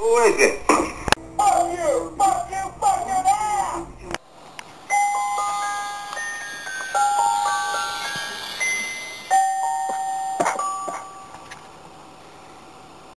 Who is it?